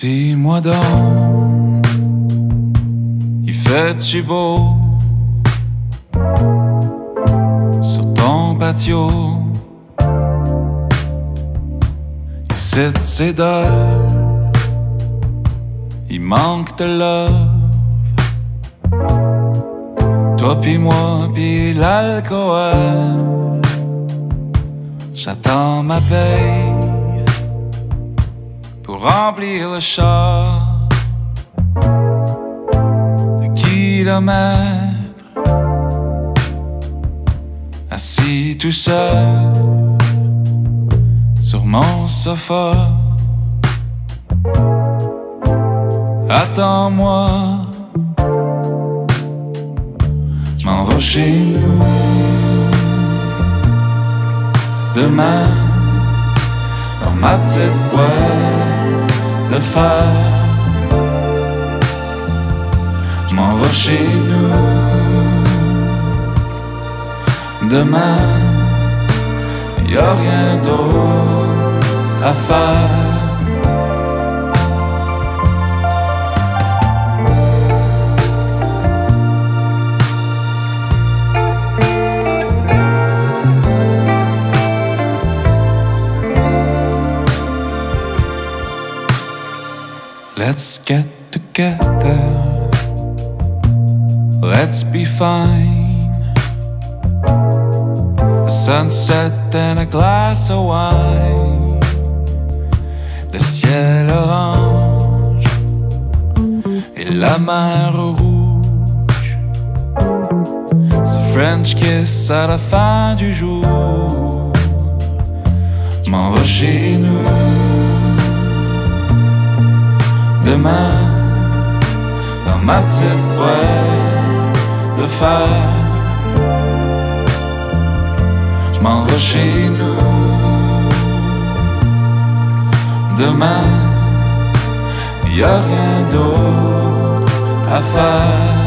Dis-moi donc, il fait-tu beau sur ton patio? Ici c'est dull, il manque de love. Toi puis moi puis l'alcool, j'attends ma paye pour remplir le char de kilomètres. Assis tout seul sur mon sofa. Attends-moi, je m'en vais chez nous demain dans ma petite boîte de fer. Je m'en vais chez nous demain. Y a rien d'autre à faire. Let's get together. Let's be fine. A sunset and a glass of wine. Le ciel orange et la mer rouge. Ce French kiss à la fin du jour. M'en chez nous demain dans ma petite boîte de fer. Je m'en vais chez nous demain. Y a rien d'autre à faire.